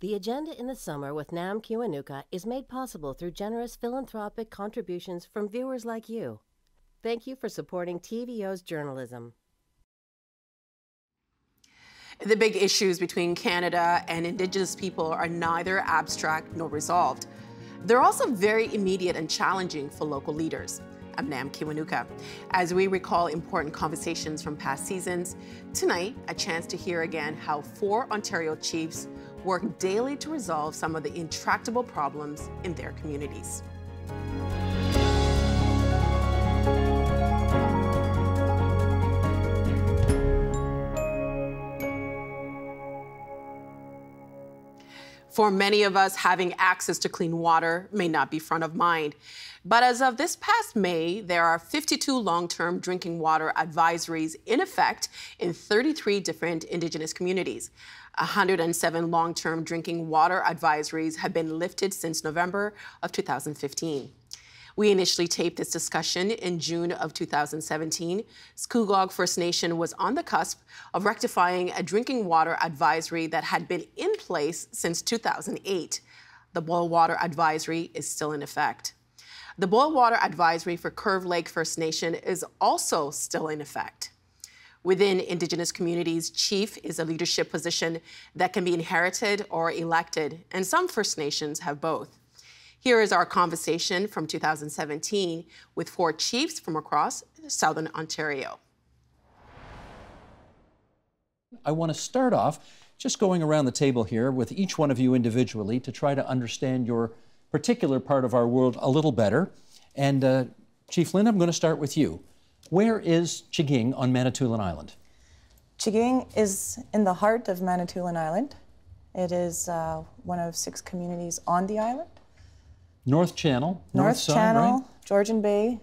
The agenda in the summer with NAM Kiwanuka is made possible through generous philanthropic contributions from viewers like you. Thank you for supporting TVO's journalism. The big issues between Canada and Indigenous people are neither abstract nor resolved. They're also very immediate and challenging for local leaders. I'm Nam Kiwanuka. As we recall important conversations from past seasons, tonight, a chance to hear again how four Ontario chiefs work daily to resolve some of the intractable problems in their communities. For many of us, having access to clean water may not be front of mind. But as of this past May, there are 52 long term drinking water advisories in effect in 33 different Indigenous communities. 107 long term drinking water advisories have been lifted since November of 2015. We initially taped this discussion in June of 2017. Scugog First Nation was on the cusp of rectifying a drinking water advisory that had been in place since 2008. The boil water advisory is still in effect. The boil water advisory for Curve Lake First Nation is also still in effect. Within Indigenous communities, chief is a leadership position that can be inherited or elected, and some First Nations have both. Here is our conversation from 2017 with four chiefs from across southern Ontario. I want to start off just going around the table here with each one of you individually to try to understand your particular part of our world a little better. And uh, Chief Lynn, I'm going to start with you. Where is M'Chigeeng on Manitoulin Island? M'Chigeeng is in the heart of Manitoulin Island. It is uh, one of six communities on the island. North Channel, North, North side, Channel, right? Georgian Bay.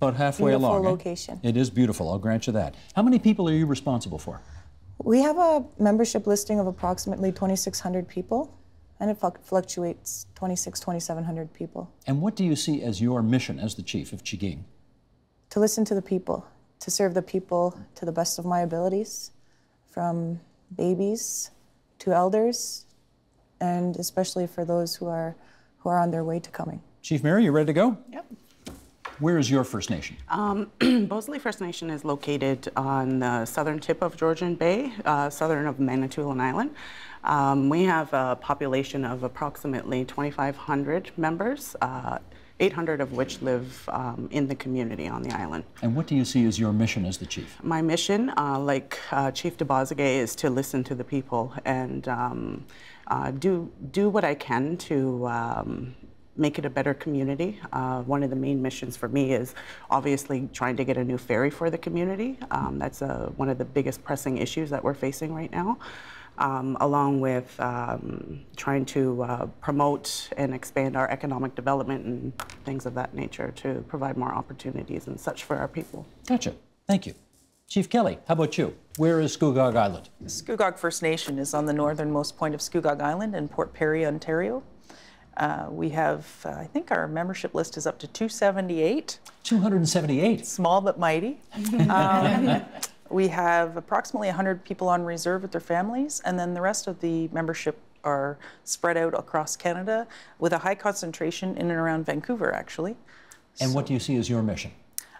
About halfway beautiful along. eh? location. It is beautiful, I'll grant you that. How many people are you responsible for? We have a membership listing of approximately 2,600 people, and it fluctuates 26, 2,700 people. And what do you see as your mission as the chief of M'Chigeeng? To listen to the people, to serve the people to the best of my abilities, from babies to elders, and especially for those who are who are on their way to coming. Chief Mary, you ready to go? Yep. Where is your First Nation? Um, Beausoleil First Nation is located on the southern tip of Georgian Bay, uh, southern of Manitoulin Island. Um, we have a population of approximately 2,500 members, uh, 800 of which live um, in the community on the island. And what do you see as your mission as the chief? My mission, uh, like uh, Chief Debassige, is to listen to the people and um, uh, do do what I can to um, make it a better community. Uh, one of the main missions for me is obviously trying to get a new ferry for the community. Um, that's uh, one of the biggest pressing issues that we're facing right now. Um, along with um, trying to uh, promote and expand our economic development and things of that nature to provide more opportunities and such for our people. Gotcha. Thank you. Chief Kelly, how about you? Where is Scugog Island? Scugog First Nation is on the northernmost point of Scugog Island in Port Perry, Ontario. Uh, we have, uh, I think our membership list is up to 278. 278. Small but mighty. um, we have approximately 100 people on reserve with their families, and then the rest of the membership are spread out across Canada with a high concentration in and around Vancouver, actually. And so, what do you see as your mission?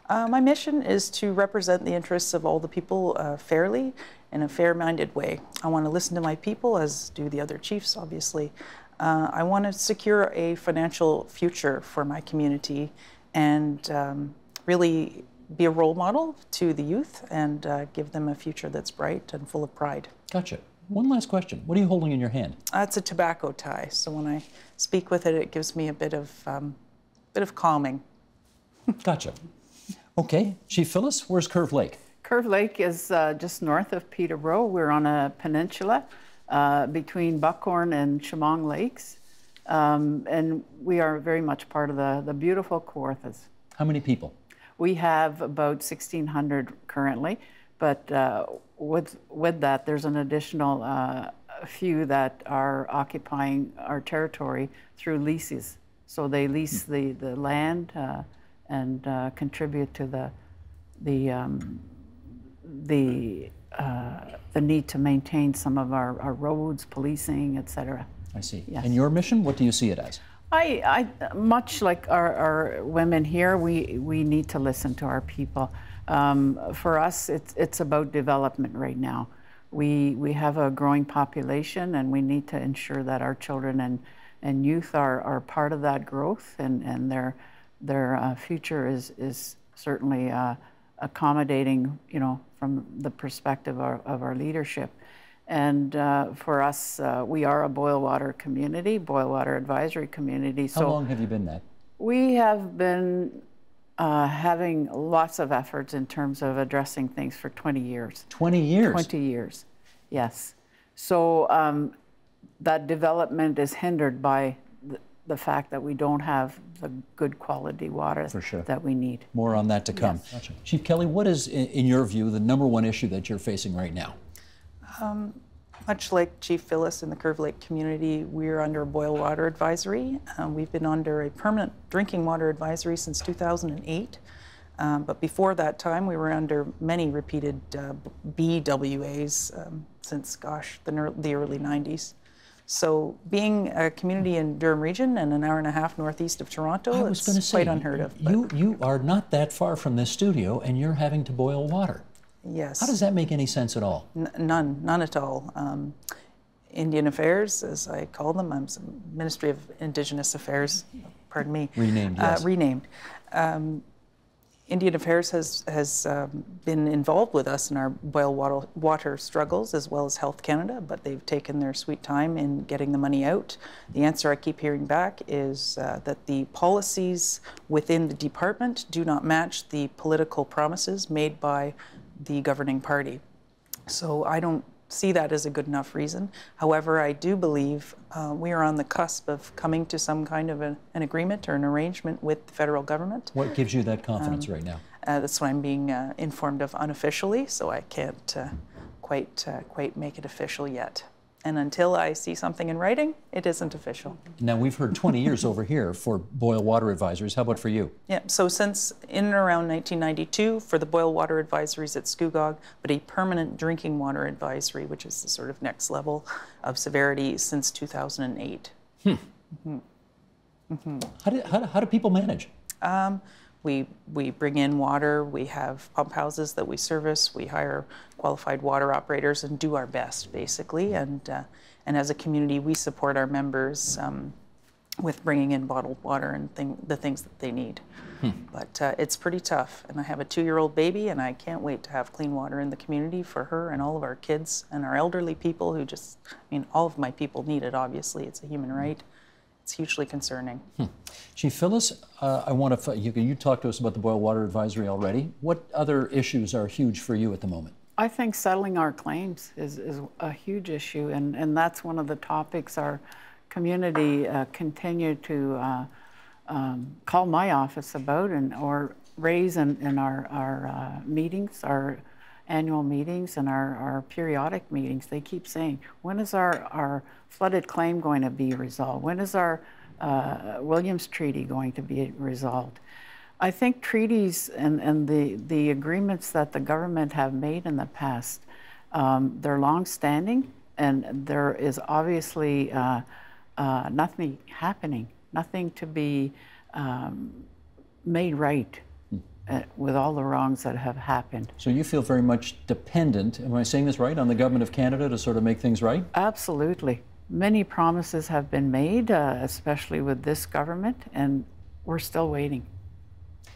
Uh, my mission is to represent the interests of all the people uh, fairly in a fair minded way. I want to listen to my people, as do the other chiefs, obviously. Uh, I want to secure a financial future for my community and um, really be a role model to the youth and uh, give them a future that's bright and full of pride. Gotcha. One last question. What are you holding in your hand? That's a tobacco tie. So when I speak with it, it gives me a bit of, um, bit of calming. Gotcha. Okay, Chief Phyllis, where's Curve Lake? Curve Lake is uh, just north of Peterborough. We're on a peninsula uh, between Buckhorn and Chemong Lakes. Um, and we are very much part of the, the beautiful Kawarthas. How many people? We have about 1,600 currently, but uh, with, with that, there's an additional uh, few that are occupying our territory through leases. So they lease the, the land uh, and uh, contribute to the, the, um, the, uh, the need to maintain some of our, our roads, policing, et cetera. I see. Yes. And your mission, what do you see it as? I, I much like our, our women here, we, we need to listen to our people. Um, for us, it's, it's about development right now. We, we have a growing population and we need to ensure that our children and, and youth are, are part of that growth and, and their, their uh, future is, is certainly uh, accommodating, you know, from the perspective of our, of our leadership. And uh, for us, uh, we are a boil water community, boil water advisory community. How so long have you been that? we have been uh, having lots of efforts in terms of addressing things for 20 years. 20 years. 20 years, yes. So um, that development is hindered by the, the fact that we don't have the good quality water For sure. that we need. More on that to come. Chief Kelly, what is, in, in your view, the number one issue that you're facing right now? Much like Chief Phyllis in the Curve Lake community, we're under a boil water advisory. Um, we've been under a permanent drinking water advisory since 2008. Um, but before that time, we were under many repeated uh, BWAs um, since, gosh, the, ner- the early 90s. So, being a community in Durham Region and an hour and a half northeast of Toronto, I was it's say, quite unheard of. but you, you are not that far from this studio and you're having to boil water. yes. How does that make any sense at all? N- none, none at all. Um, Indian Affairs, as I call them, I'm Ministry of Indigenous Affairs, pardon me. Renamed, uh, yes. renamed. Um, Indian Affairs has, has um, been involved with us in our boil water, water struggles as well as Health Canada, but they've taken their sweet time in getting the money out. The answer I keep hearing back is uh, that the policies within the department do not match the political promises made by the governing party. So I don't see that as a good enough reason. However, I do believe uh, we are on the cusp of coming to some kind of a, an agreement or an arrangement with the federal government. What gives you that Um, confidence right now? Uh, that's what I'm being uh, informed of unofficially, so I can't uh, quite uh, quite make it official yet. And until I see something in writing, it isn't official. Now, we've heard 20 years over here for boil water advisories. How about for you? Yeah, so since in and around 1992 for the boil water advisories at Scugog, but a permanent drinking water advisory, which is the sort of next level of severity since 2008. Hmm. How do, how, do- how do people manage? Um, we, we bring in water, we have pump houses that we service, we hire qualified water operators and do our best, basically. And, uh, and as a community, we support our members um, with bringing in bottled water and thing, the things that they need. But uh, it's pretty tough. And I have a two year old baby, and I can't wait to have clean water in the community for her and all of our kids and our elderly people who just, I mean, all of my people need it, obviously. It's a human right. It's hugely concerning. Chief Phyllis, uh, I want to, you, you talked to us about the boil water advisory already. What other issues are huge for you at the moment? I think settling our claims is, is a huge issue, and, and that's one of the topics our community uh, continue to uh, um, call my office about and or raise in, in our, our uh, meetings, our annual meetings and our, our periodic meetings. They keep saying, when is our, our flooded claim going to be resolved? When is our uh, Williams Treaty going to be resolved? I think treaties and, and the, the agreements that the government have made in the past, um, they're long-standing, and there is obviously uh, uh, nothing happening, nothing to be um, made right with all the wrongs that have happened. So you feel very much dependent, am I saying this right, on the government of Canada to sort of make things right? Absolutely. Many promises have been made, uh, especially with this government, and we're still waiting.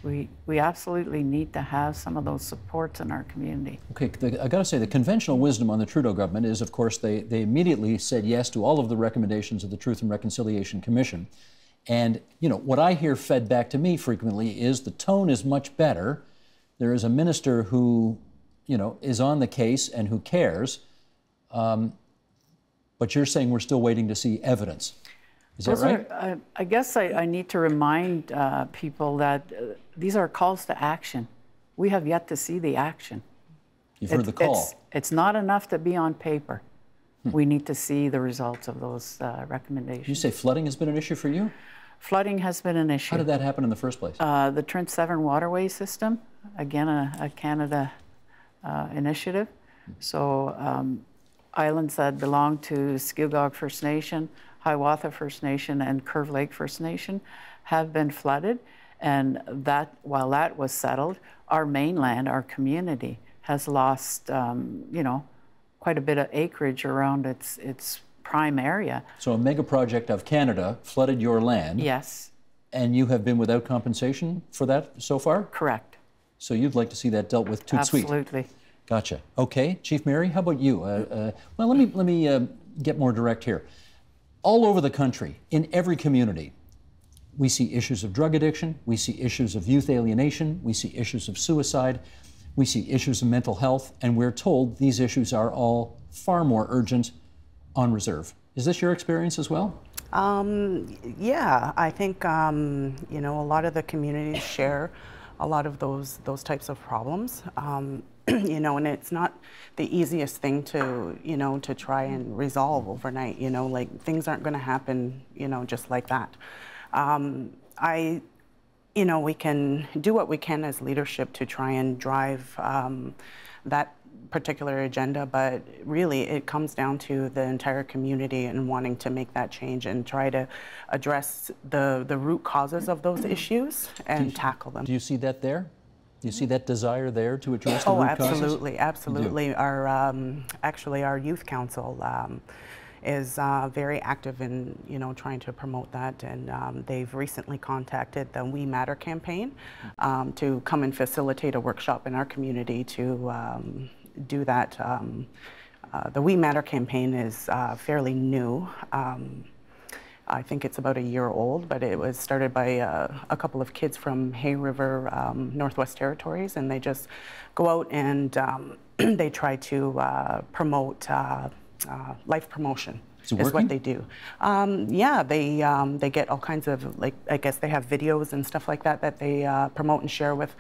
We, we absolutely need to have some of those supports in our community. Okay, the, I got to say, the conventional wisdom on the Trudeau government is, of course, they, they immediately said yes to all of the recommendations of the Truth and Reconciliation Commission. And, you know, what I hear fed back to me frequently is the tone is much better. There is a minister who, you know, is on the case and who cares. Um, but you're saying we're still waiting to see evidence. Is that right? are, I, I guess I, I need to remind uh, people that uh, these are calls to action. We have yet to see the action. You've heard the call. It's, it's not enough to be on paper. Hmm. We need to see the results of those uh, recommendations. You say flooding has been an issue for you? Flooding has been an issue. How did that happen in the first place? Uh, the Trent Severn Waterway System, again, a, a Canada uh, initiative. So, um, islands that belong to Scugog First Nation Hiawatha First Nation and Curve Lake First Nation have been flooded. And that, while that was settled, our mainland, our community, has lost, um, you know, quite a bit of acreage around its its prime area. So a mega project of Canada flooded your land. Yes. And you have been without compensation for that so far? Correct. So you'd like to see that dealt with tout suite? Absolutely. Gotcha. Okay, Chief Mary, how about you? Uh, uh, well, let me let me uh, get more direct here. All over the country, in every community, we see issues of drug addiction, we see issues of youth alienation, we see issues of suicide, we see issues of mental health, and we're told these issues are all far more urgent on reserve. Is this your experience as well? Um, yeah, I think um, you know a lot of the communities share a lot of those those types of problems. Um, you know, and it's not the easiest thing to, you know, to try and resolve overnight. You know, like things aren't going to happen, you know, just like that. Um, I, you know, we can do what we can as leadership to try and drive um, that particular agenda, but really it comes down to the entire community and wanting to make that change and try to address the, the root causes of those issues and you, tackle them. Do you see that there? Do you see that desire there to address the oh, root absolutely, causes? absolutely. Our um, actually our youth council um, is uh, very active in you know trying to promote that, and um, they've recently contacted the We Matter campaign um, to come and facilitate a workshop in our community to um, do that. Um, uh, the We Matter campaign is uh, fairly new. I think it's about a year old, but it was started by uh, a couple of kids from Hay River, um, Northwest Territories, and they just go out and um, they try to uh, promote uh, uh life promotion is, what they do. Um, yeah, they um, they get all kinds of like I guess they have videos and stuff like that that they uh, promote and share with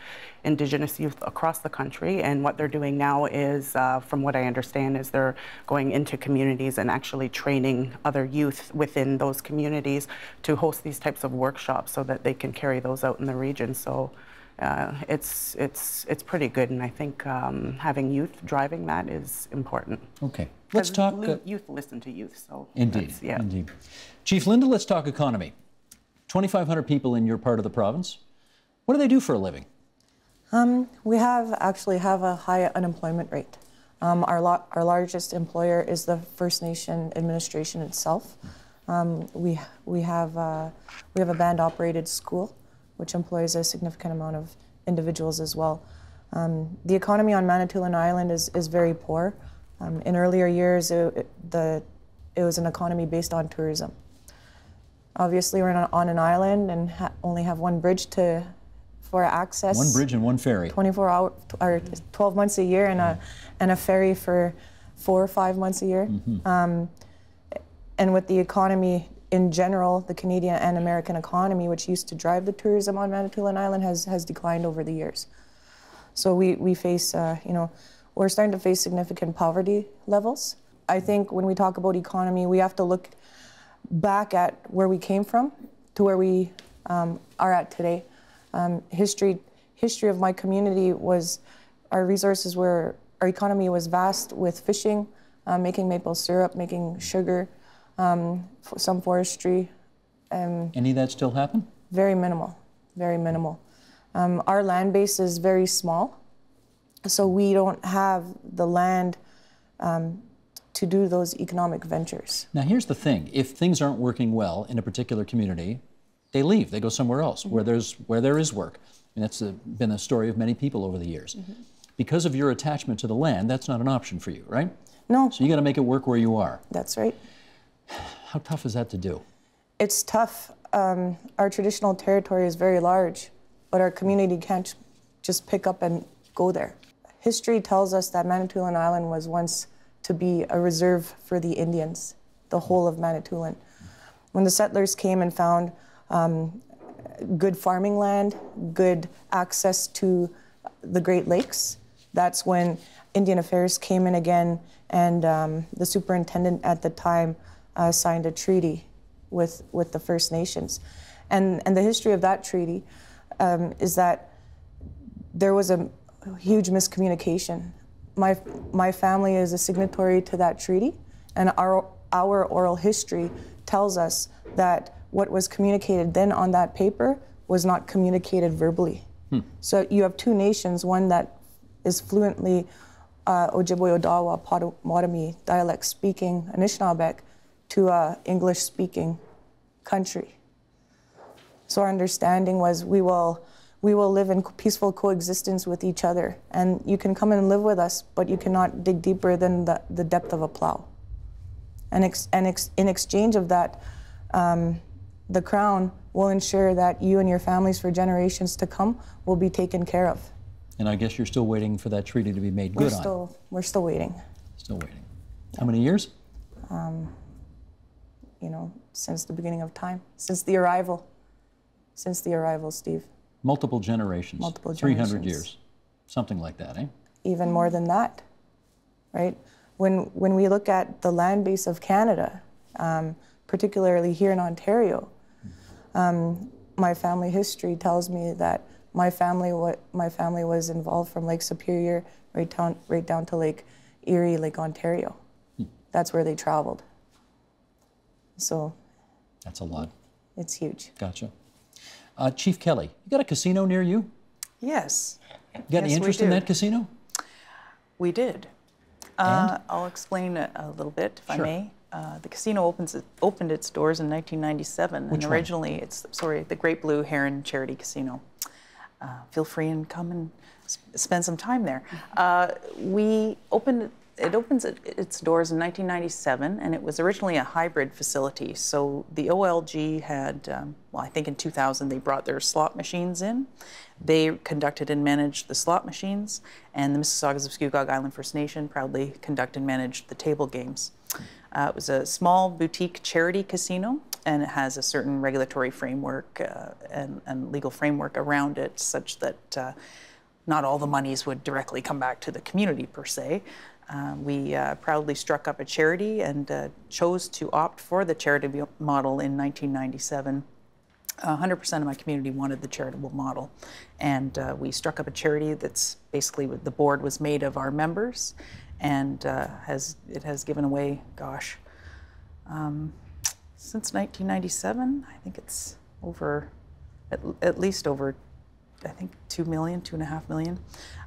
Indigenous youth across the country. And what they're doing now is, uh, from what I understand, is they're going into communities and actually training other youth within those communities to host these types of workshops so that they can carry those out in the region. So. Uh, it's it's it's pretty good, and I think um, having youth driving that is important. Okay. Let's talk. Uh, youth listen to youth, so. Indeed. Yeah. Indeed. Chief Linda, let's talk economy. 2,500 people in your part of the province. What do they do for a living? Um, we have actually have a high unemployment rate. Um, our, our largest employer is the First Nation administration itself. Um, we, we, have, uh, we have a band operated school, which employs a significant amount of individuals as well. Um, the economy on Manitoulin Island is, is very poor. Um, in earlier years, it, it, the, it was an economy based on tourism. Obviously, we're on an island and ha only have one bridge to for access. One bridge and one ferry. 24 hours or 12 months a year, and a and a ferry for four or five months a year. Mm -hmm. um, and with the economy in general, the Canadian and American economy, which used to drive the tourism on Manitoulin Island, has has declined over the years. So we we face, uh, you know, we're starting to face significant poverty levels. I think when we talk about economy, we have to look back at where we came from to where we um, are at today. Um, history, history of my community was our resources were our economy was vast with fishing, uh, making maple syrup, making sugar, um, some forestry. Um, Any of that still happen? Very minimal, very minimal. Um, our land base is very small. So we don't have the land um, to do those economic ventures. Now, here's the thing if things aren't working well in a particular community, they leave, they go somewhere else mm -hmm. where, there's, where there is work. And that's a, been the story of many people over the years. Mm -hmm. Because of your attachment to the land, that's not an option for you, right? No. So you got to make it work where you are. That's right. How tough is that to do? It's tough. Um, our traditional territory is very large, but our community can't just pick up and go there. History tells us that Manitoulin Island was once to be a reserve for the Indians, the whole of Manitoulin. When the settlers came and found um, good farming land, good access to the Great Lakes, that's when Indian Affairs came in again, and um, the superintendent at the time uh, signed a treaty with, with the First Nations. And, and the history of that treaty um, is that there was a huge miscommunication. My, my family is a signatory to that treaty, and our, our oral history tells us that what was communicated then on that paper was not communicated verbally. So you have two nations, one that is fluently uh, Ojibwe Odawa Potawatomi dialect speaking Anishinaabeg to a English speaking country. So our understanding was we will we will live in peaceful coexistence with each other, and you can come and live with us, but you cannot dig deeper than the, the depth of a plow. And, ex, and ex, in exchange of that, um, the crown will ensure that you and your families for generations to come will be taken care of. And I guess you're still waiting for that treaty to be made We're good still, on. we're still waiting. Still waiting. How many years? You know, since the beginning of time, since the arrival, since the arrival, Steve. Multiple generations. Multiple generations. 300 years. Something like that, eh? even more than that, right? When, when we look at the land base of Canada, um, particularly here in Ontario, um, my family history tells me that my family, what my family was involved from Lake Superior right down, right down to Lake Erie, Lake Ontario. That's where they traveled. So That's a lot. it's huge. Gotcha. Uh, Chief Kelly, you got a casino near you? Yes, You got any Yes, we interest in that casino? we did. Uh, I'll explain a, a little bit, if Sure. I may. Uh, the casino opens opened its doors in 1997, Which and one? originally it's sorry the Great Blue Heron Charity Casino. Uh, feel free and come and s- spend some time there. Uh, we opened it opens its doors in 1997, and it was originally a hybrid facility. So the OLG had, um, well, I think in 2000 they brought their slot machines in. They conducted and managed the slot machines, and the Mississaugas of Scugog Island First Nation proudly conduct and managed the table games. Uh, it was a small boutique charity casino, and it has a certain regulatory framework uh, and, and legal framework around it, such that uh, not all the monies would directly come back to the community per se. Uh, we uh, proudly struck up a charity and uh, chose to opt for the charitable model in 1997. 100% of my community wanted the charitable model. And uh, we struck up a charity that's basically the board was made of our members and uh, has it has given away, gosh, um, since 1997, I think it's over, at, at least over, I think, two million, two and a half million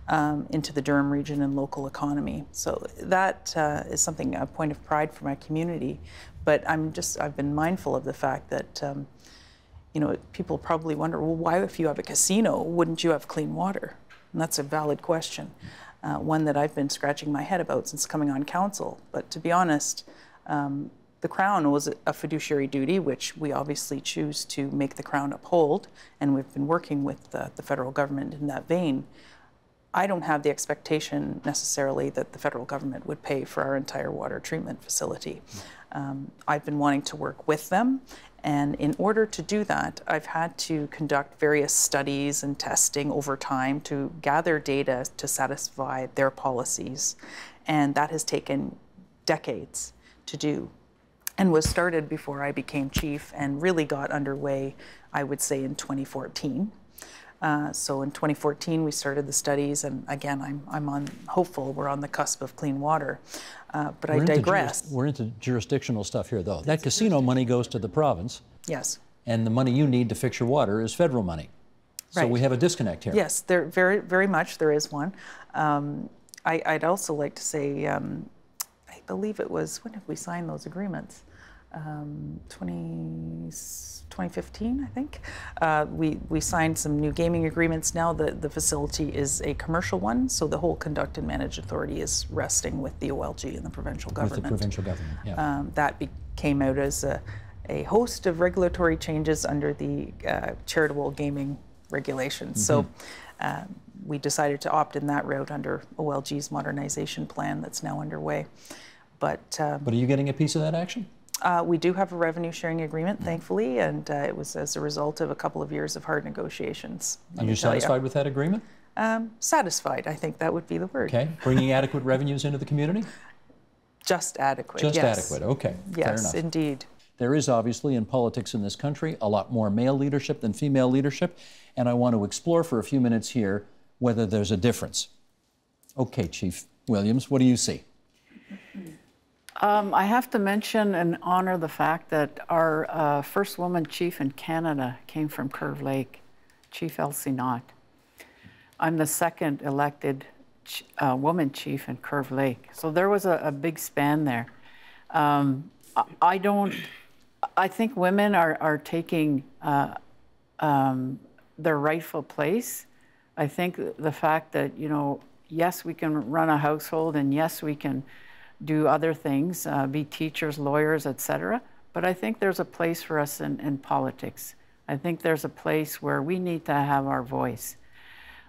um, into the Durham region and local economy. So that uh, is something, a point of pride for my community. But I'm just, I've been mindful of the fact that, um, you know, people probably wonder, well, why, if you have a casino, wouldn't you have clean water? And that's a valid question, uh, one that I've been scratching my head about since coming on council. But to be honest, um, the Crown was a fiduciary duty, which we obviously choose to make the Crown uphold, and we've been working with uh, the federal government in that vein. I don't have the expectation necessarily that the federal government would pay for our entire water treatment facility. Um, I've been wanting to work with them, and in order to do that, I've had to conduct various studies and testing over time to gather data to satisfy their policies, and that has taken decades to do and was started before I became chief and really got underway, I would say, in 2014. Uh, so in 2014, we started the studies, and again, I'm, I'm on hopeful we're on the cusp of clean water. Uh, but We're I digress. we're into jurisdictional stuff here, though. That casino money goes to the province, Yes. and the money you need to fix your water is federal money. So Right. we have a disconnect here. Yes, there very very much there is one. Um, I, I'd also like to say, um, I believe it was when did we sign those agreements? Um, 20, 2015, I think. Uh, we we signed some new gaming agreements. Now the the facility is a commercial one, so the whole conduct and manage authority is resting with the OLG and the provincial With government. the provincial government, yeah. Um, that be- came out as a, a host of regulatory changes under the uh, charitable gaming regulations. So uh, we decided to opt in that route under OLG's modernization plan that's now underway. But um, but are you getting a piece of that action? Uh, we do have a revenue sharing agreement, thankfully, and uh, it was as a result of a couple of years of hard negotiations. Are you satisfied with that agreement? Um, satisfied, I think that would be the word. Okay. Bringing adequate revenues into the community? Just adequate. Just yes. adequate. Okay. Fair Yes, enough. indeed. There is obviously in politics in this country a lot more male leadership than female leadership, and I want to explore for a few minutes here whether there's a difference. Okay, Chief Williams, what do you see? Um, I have to mention and honor the fact that our uh, first woman chief in Canada came from Curve Lake, Chief Elsie Knott. I'm the second elected ch- uh, woman chief in Curve Lake. So there was a, a big span there. Um, I, I don't, I think women are, are taking uh, um, their rightful place. I think the fact that, you know, yes, we can run a household and yes, we can do other things, uh, be teachers, lawyers, etc. But I think there's a place for us in, in politics. I think there's a place where we need to have our voice.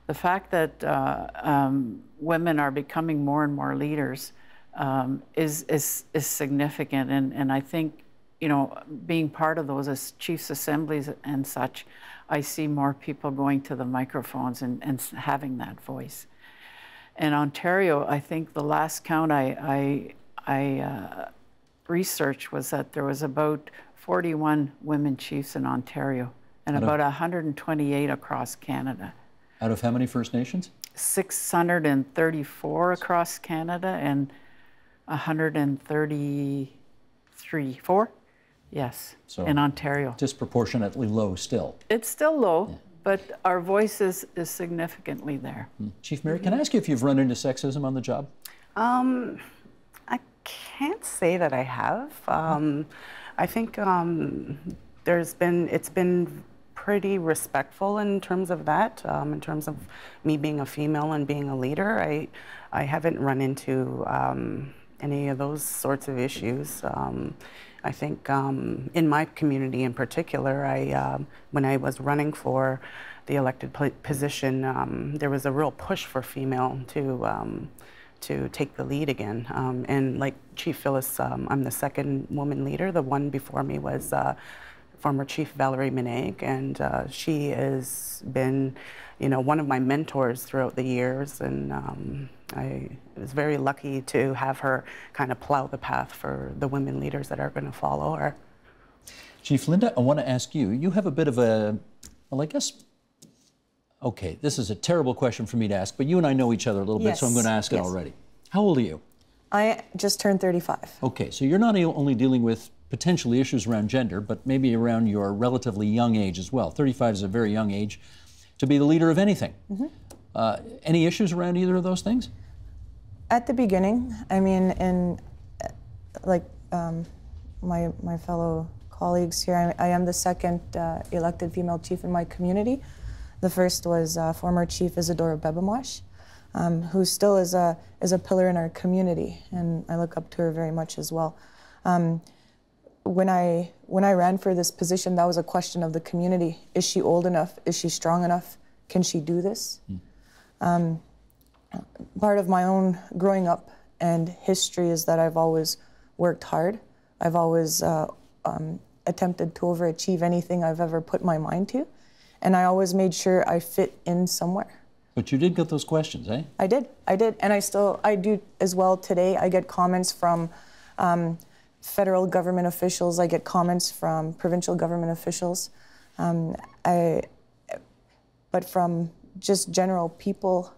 The fact that uh, um, women are becoming more and more leaders um, is, is, is significant. And, and I think, you know, being part of those as chiefs' assemblies and such, I see more people going to the microphones and, and having that voice. In Ontario, I think the last count I, I, I uh, researched was that there was about 41 women chiefs in Ontario and Out of- about 128 across Canada. Out of how many First Nations? 634 across Canada and 133, four? Yes, So- in Ontario. Disproportionately low still. It's still low, but our voices is, significantly there. Chief Mary, can I ask you if you've run into sexism on the job? Um, I can't say that I have. Um, I think um, there's been it's been pretty respectful in terms of that. Um, in terms of me being a female and being a leader, I I haven't run into um, any of those sorts of issues. I think um, in my community in particular, I um, when I was running for the elected position, um, there was a real push for female to um, to take the lead again. Um, and like Chief Phyllis, um, I'm the second woman leader. The one before me was uh, former Chief Valerie Monague, and uh, she has been, you know, one of my mentors throughout the years. And I was very lucky to have her kind of plow the path for the women leaders that are going to follow her. Chief Linda, I want to ask you. You have a bit of a, well, I guess. Okay, this is a terrible question for me to ask, but you and I know each other a little bit, so I'm going to ask it already. How old are you? I just turned 35. Okay, so you're not only dealing with potentially issues around gender, but maybe around your relatively young age as well. 35 is a very young age to be the leader of anything. Uh, any issues around either of those things? At the beginning, I mean, in like um, my my fellow colleagues here, I, I am the second uh, elected female chief in my community. The first was uh, former Chief Isadora Bebamash, um, who still is a is a pillar in our community, and I look up to her very much as well. Um, when I when I ran for this position, that was a question of the community: Is she old enough? Is she strong enough? Can she do this? Part of my own growing up and history is that I've always worked hard. I've always uh, um, attempted to overachieve anything I've ever put my mind to. And I always made sure I fit in somewhere. But you did get those questions, eh? I did, I did, and I still, I do as well today. I get comments from um, federal government officials. I get comments from provincial government officials. Um, I, but from just general people,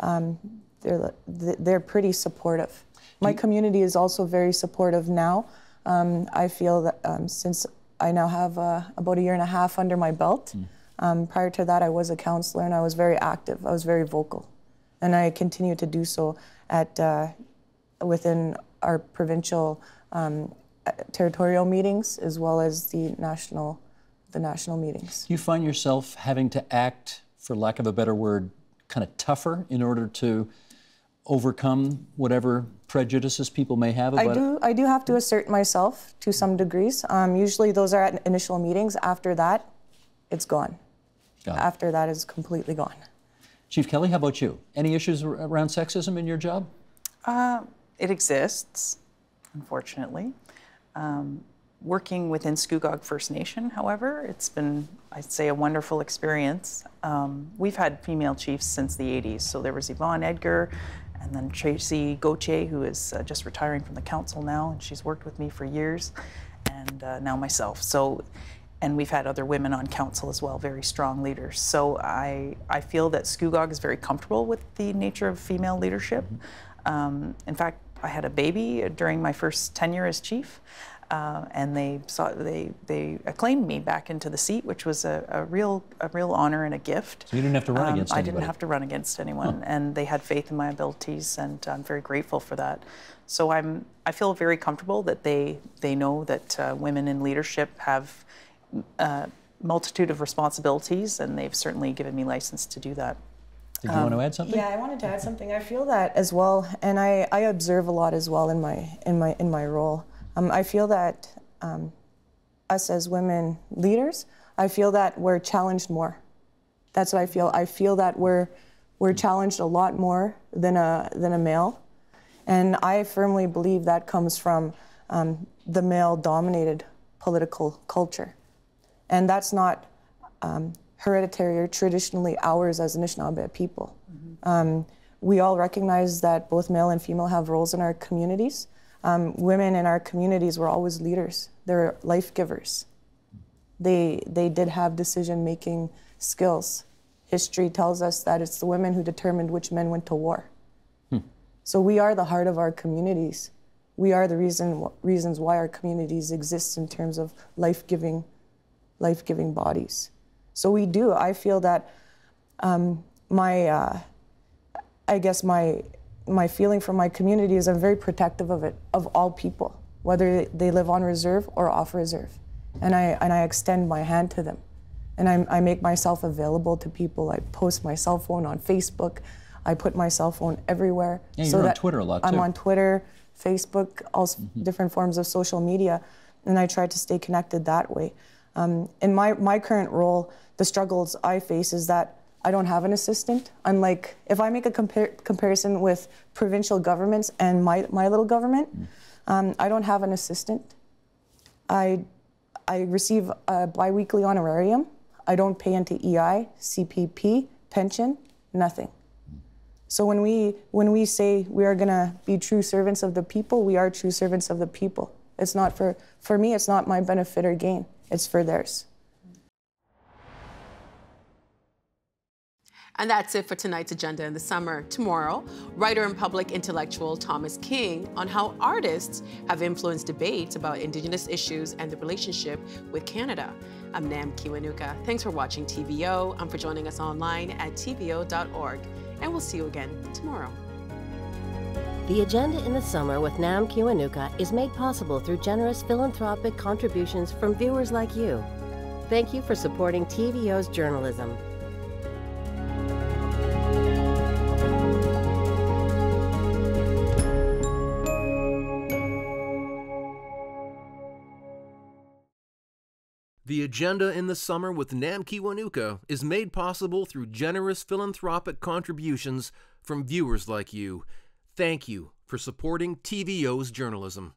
um, they're they're pretty supportive. My community is also very supportive now. Um, I feel that um, since I now have uh, about a year and a half under my belt. Um, prior to that, I was a counselor and I was very active. I was very vocal, and I continue to do so at uh, within our provincial um, uh, territorial meetings as well as the national the national meetings. Do you find yourself having to act, for lack of a better word, kind of tougher in order to overcome whatever prejudices people may have about I do I do have to assert myself to some degrees. Um, usually, those are at initial meetings. After that, it's gone. Got it. After that is completely gone. Chief Kelly, how about you? Any issues around sexism in your job? Uh, it exists, unfortunately. Um, working within Scugog First Nation, however, it's been, I'd say, a wonderful experience. Um, we've had female chiefs since the 80s. So there was Yvonne Edgar, and then Tracy Gauthier, who is uh, just retiring from the council now, and she's worked with me for years, and uh, now myself. So, and we've had other women on council as well, very strong leaders. So I, I feel that Scugog is very comfortable with the nature of female leadership. Um, in fact, I had a baby during my first tenure as chief. Uh, and they saw they they acclaimed me back into the seat, which was a, a real a real honor and a gift. So you didn't have to run Um, against I anybody. didn't have to run against anyone, and they had faith in my abilities, and I'm very grateful for that. So I'm I feel very comfortable that they they know that uh, women in leadership have a multitude of responsibilities, and they've certainly given me license to do that. Did you want to add something? Yeah, I wanted to add something. I feel that as well, and I, I observe a lot as well in my in my in my role. Um, I feel that um, us as women leaders, I feel that we're challenged more. That's what I feel. I feel that we're we're challenged a lot more than a than a male, and I firmly believe that comes from um, the male-dominated political culture, and that's not um, hereditary or traditionally ours as Anishinaabe people. Um, we all recognize that both male and female have roles in our communities. Um, women in our communities were always leaders. They're life givers. They, they did have decision making skills. History tells us that it's the women who determined which men went to war. So we are the heart of our communities. We are the reason, reasons why our communities exist in terms of life giving, life giving bodies. So we do. I feel that um, my, uh, I guess my, my feeling for my community is I'm very protective of it, of all people, whether they live on reserve or off reserve. And I, and I extend my hand to them. And I, I make myself available to people. I post my cell phone on Facebook. I put my cell phone everywhere. Yeah, you're on Twitter a lot, too. I'm on Twitter, Facebook, all s- different forms of social media, and I try to stay connected that way. Um, in my, my current role, the struggles I face is that I don't have an assistant. Unlike if I make a compar- comparison with provincial governments and my, my little government, um, I don't have an assistant. I, I receive a biweekly honorarium. I don't pay into EI, CPP, pension, nothing. So when we when we say we are going to be true servants of the people, we are true servants of the people. It's not for for me. It's not my benefit or gain. It's for theirs. And that's it for tonight's agenda in the summer. Tomorrow, writer and public intellectual Thomas King on how artists have influenced debates about Indigenous issues and the relationship with Canada. I'm Nam Kiwanuka. Thanks for watching TVO and for joining us online at tvo.org. And we'll see you again tomorrow. The Agenda in the Summer with Nam Kiwanuka is made possible through generous philanthropic contributions from viewers like you. Thank you for supporting TVO's journalism. The Agenda in the Summer with Nam Kiwanuka is made possible through generous philanthropic contributions from viewers like you. Thank you for supporting TVO's journalism.